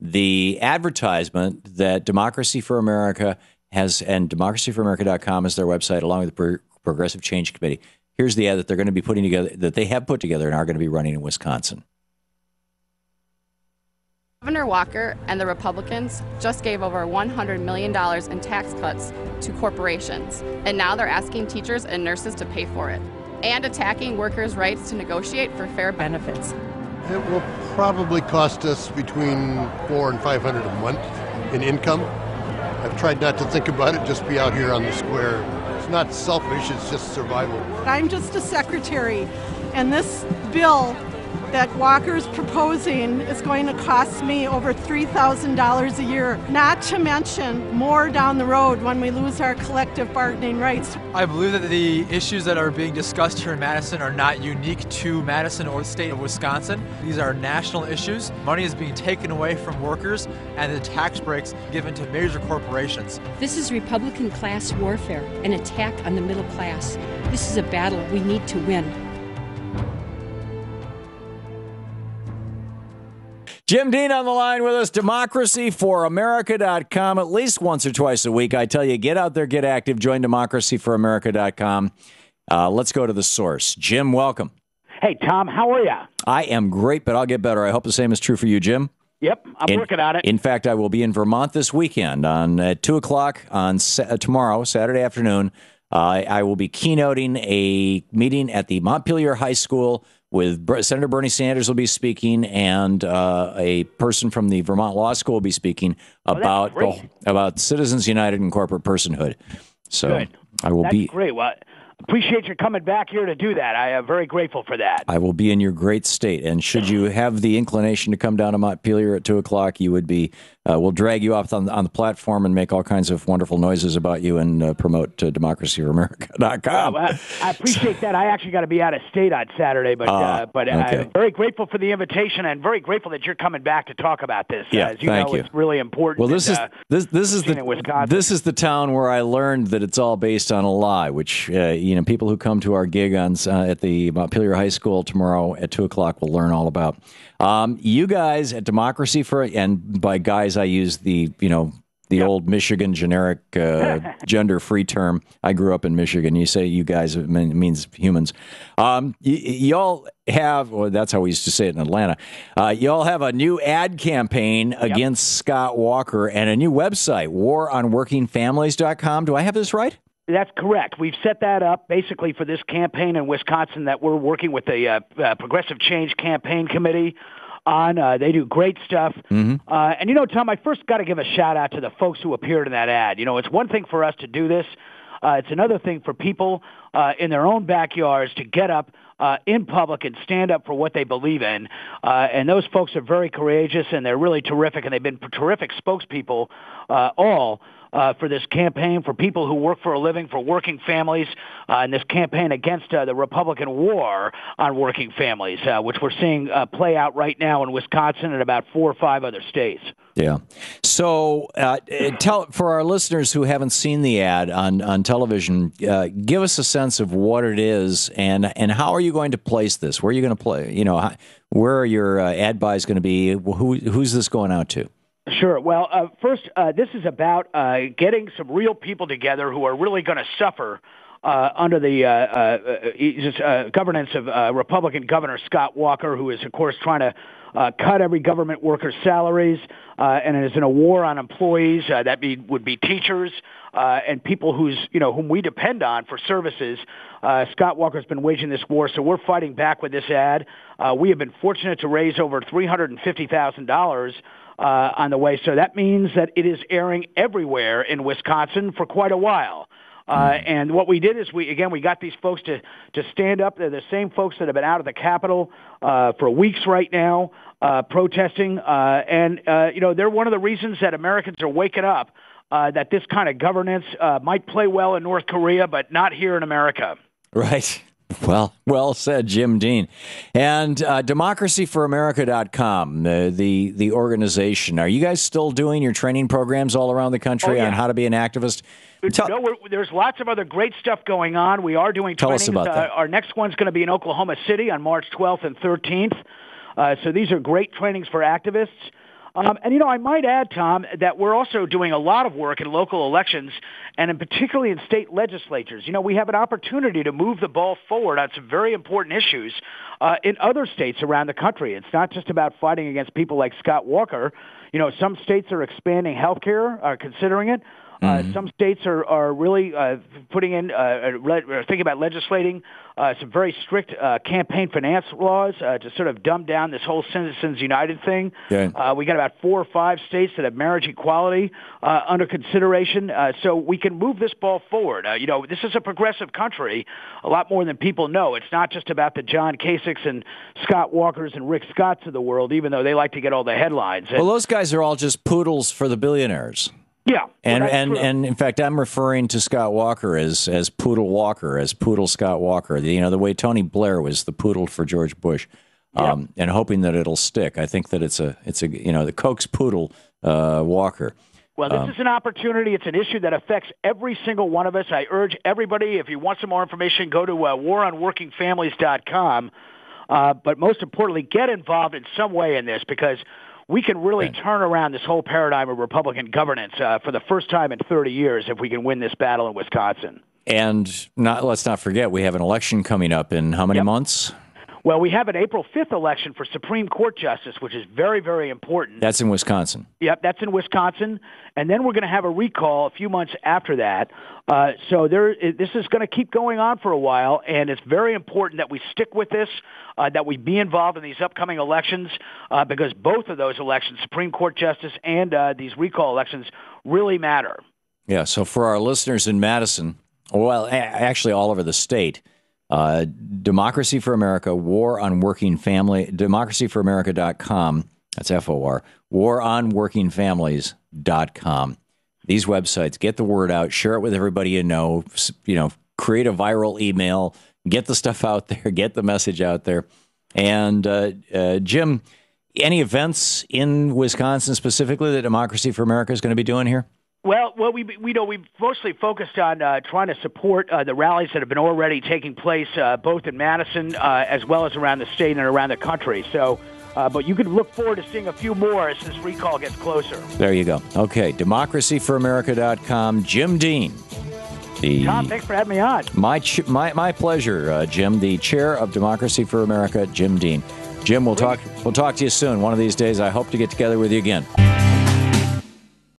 the advertisement that Democracy for America has, and democracyforamerica.com is their website, along with the Pro- Progressive Change Committee. Here's the ad that they're going to be putting together, that they have put together and are going to be running in Wisconsin. Governor Walker and the Republicans just gave over $100 million in tax cuts to corporations, and now they're asking teachers and nurses to pay for it, and attacking workers' rights to negotiate for fair benefits. It will probably cost us between four and five hundred a month in income. I've tried not to think about it, just be out here on the square. It's not selfish, it's just survival. I'm just a secretary, and this bill that Walker's proposing is going to cost me over $3,000 a year, not to mention more down the road when we lose our collective bargaining rights. I believe that the issues that are being discussed here in Madison are not unique to Madison or the state of Wisconsin. These are national issues. Money is being taken away from workers and the tax breaks given to major corporations. This is Republican class warfare, an attack on the middle class. This is a battle we need to win. Jim Dean on the line with us, democracyforamerica.com. At least once or twice a week, I tell you, get out there, get active, join democracyforamerica.com. Uh, let's go to the source. Jim, welcome. Hey, Thom, how are you? I am great, but I'll get better. I hope the same is true for you, Jim. Yep, I'm in, working on it. In fact, I will be in Vermont this weekend on at two o'clock on uh, tomorrow, Saturday afternoon. Uh, I will be keynoting a meeting at the Montpelier High School with Senator Bernie Sanders will be speaking, and uh, a person from the Vermont Law School will be speaking Oh, about the, about Citizens United and corporate personhood. So Good. I will That's be great. Well, appreciate you coming back here to do that. I am very grateful for that. I will be in your great state. And should you have the inclination to come down to Montpelier at two o'clock, you would be. Uh, we'll drag you off on, on the platform and make all kinds of wonderful noises about you and uh, promote uh, democracyforamerica.com. Well, I, I appreciate that. I actually got to be out of state on Saturday, but Ah, uh, but okay. I'm very grateful for the invitation and very grateful that you're coming back to talk about this. Yeah, As you thank know, you. it's really important. Well, this and, is uh, this this is the Wisconsin. this is the town where I learned that it's all based on a lie. Which uh, you know, people who come to our gig on uh, at the Montpelier High School tomorrow at two o'clock will learn all about. Um, you guys at Democracy for and by guys I use the you know the old Michigan generic uh, gender free term. I grew up in Michigan. You say you guys it means humans. Um, y- y'all have, well, that's how we used to say it in Atlanta. Uh, y'all have a new ad campaign against Scott Walker and a new website, waronworkingfamilies.com. Do I have this right? That's correct. We've set that up basically for this campaign in Wisconsin that we're working with the uh, uh, Progressive Change Campaign Committee on. Uh, they do great stuff. Uh, and you know, Thom, I first got to give a shout out to the folks who appeared in that ad. You know, it's one thing for us to do this. Uh, it's another thing for people uh, in their own backyards to get up uh, in public and stand up for what they believe in. Uh, and those folks are very courageous and they're really terrific, and they've been terrific spokespeople uh, all. Uh, for this campaign, for people who work for a living, for working families, uh, and this campaign against uh, the Republican war on working families, uh, which we're seeing uh, play out right now in Wisconsin and about four or five other states. Yeah. So, uh, tell for our listeners who haven't seen the ad on on television, uh, give us a sense of what it is and and how are you going to place this? Where are you going to play? You know, where are your uh, ad buys going to be? Who who's this going out to? Sure. Well, uh, first, uh, this is about uh, getting some real people together who are really going to suffer uh, under the uh, uh, uh, uh, governance of uh, Republican Governor Scott Walker, who is, of course, trying to uh, cut every government worker's salaries, uh, and is in a war on employees. Uh, that be, would be teachers uh, and people who's you know whom we depend on for services. Uh, Scott Walker's been waging this war, so we're fighting back with this ad. Uh, we have been fortunate to raise over three hundred and fifty thousand dollars uh, on the way. So that means that it is airing everywhere in Wisconsin for quite a while. Uh, and what we did is we again we got these folks to to stand up. They're the same folks that have been out of the Capitol uh, for weeks right now, uh, protesting. Uh, and uh, you know they're one of the reasons that Americans are waking up uh, that this kind of governance uh, might play well in North Korea, but not here in America. Right. Well, well said, Jim Dean. And uh, democracyforamerica.com, the, the the organization. Are you guys still doing your training programs all around the country Oh, yeah. on how to be an activist? Tell- no, we're, there's lots of other great stuff going on. We are doing Tell us trainings. about that. Uh, our next one's going to be in Oklahoma City on March 12th and 13th. Uh, so these are great trainings for activists. Um, and you know, I might add, Thom, that we're also doing a lot of work in local elections, and in particularly in state legislatures. You know, we have an opportunity to move the ball forward on some very important issues uh, in other states around the country. It's not just about fighting against people like Scott Walker. You know, some states are expanding health care, are considering it. Mm-hmm. Uh, some states are are really uh, putting in, uh, uh thinking about legislating uh, some very strict uh, campaign finance laws uh, to sort of dumb down this whole Citizens United thing. Yeah. Uh, we got about four or five states that have marriage equality uh, under consideration, uh, so we can move this ball forward. Uh, you know, this is a progressive country, a lot more than people know. It's not just about the John Kasichs and Scott Walkers and Rick Scotts of the world, even though they like to get all the headlines. And, well, those guys are all just poodles for the billionaires. Yeah, and and and in fact, I'm referring to Scott Walker as as Poodle Walker, as Poodle Scott Walker. The, you know, the way Tony Blair was the poodle for George Bush, um, yeah. and hoping that it'll stick. I think that it's a it's a you know the Koch's poodle uh, Walker. Well, this um, is an opportunity. It's an issue that affects every single one of us. I urge everybody, if you want some more information, go to uh, waronworkingfamilies.com. Uh, but most importantly, get involved in some way in this because we can really right. turn around this whole paradigm of Republican governance uh, for the first time in 30 years if we can win this battle in Wisconsin. And not, let's not forget, we have an election coming up in how many yep. months? Well, we have an April 5th election for Supreme Court Justice, which is very, very important. That's in Wisconsin. Yep, that's in Wisconsin. And then we're going to have a recall a few months after that. Uh, so there, this is going to keep going on for a while, and it's very important that we stick with this, uh, that we be involved in these upcoming elections, uh, because both of those elections, Supreme Court Justice and uh, these recall elections, really matter. Yeah, so for our listeners in Madison, well, actually all over the state, uh, Democracy for America, War on Working Family, democracyforamerica.com. That's F O R, War on Working Families.com. These websites, get the word out, share it with everybody you know, you know, create a viral email, get the stuff out there, get the message out there. And uh, uh, Jim, any events in Wisconsin specifically that Democracy for America is going to be doing here? Well, well, we we know we've mostly focused on uh, trying to support uh, the rallies that have been already taking place, uh, both in Madison uh, as well as around the state and around the country. So, uh, but you can look forward to seeing a few more as this recall gets closer. There you go. Okay, democracyforamerica.com. Jim Dean. The, Thom, thanks for having me on. My ch- my my pleasure, uh, Jim. The chair of Democracy for America, Jim Dean. Jim, we'll talk. We'll talk to you soon. One of these days, I hope to get together with you again.